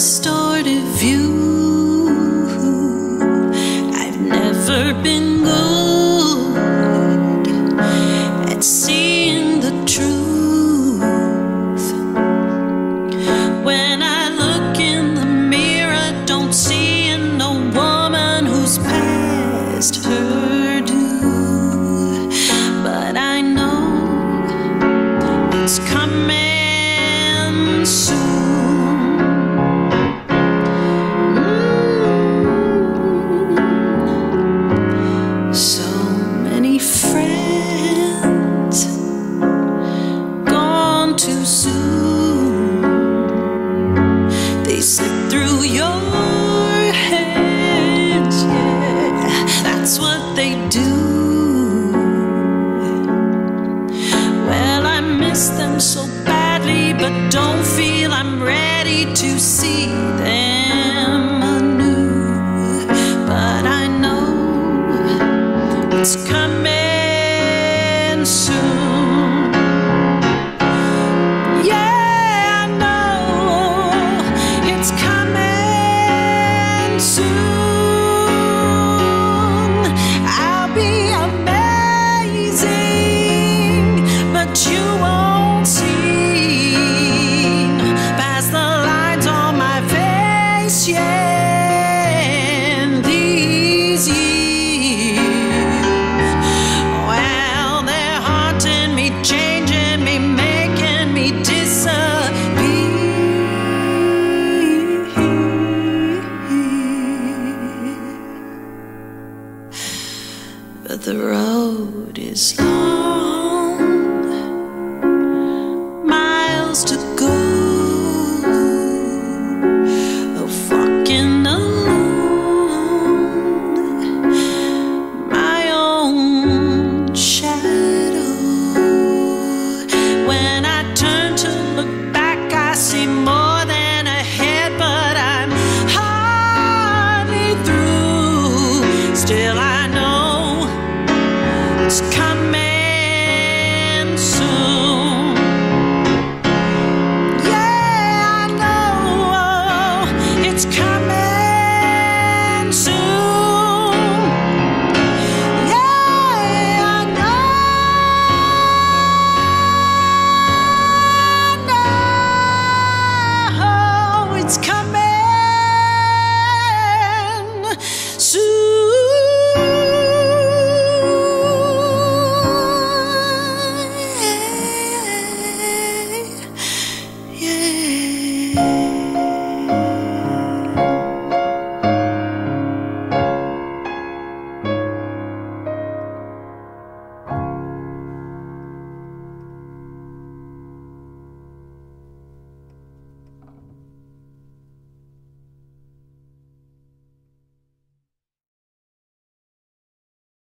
distorted view. I've never been They slip through your hands, yeah, that's what they do. Well, I miss them so badly, but don't feel I'm ready to see them anew. But I know it's coming soon. the road is long, miles to go. Walking alone, my own shadow. When I turn to look back, I see more than ahead, but I'm hardly through. Still, I.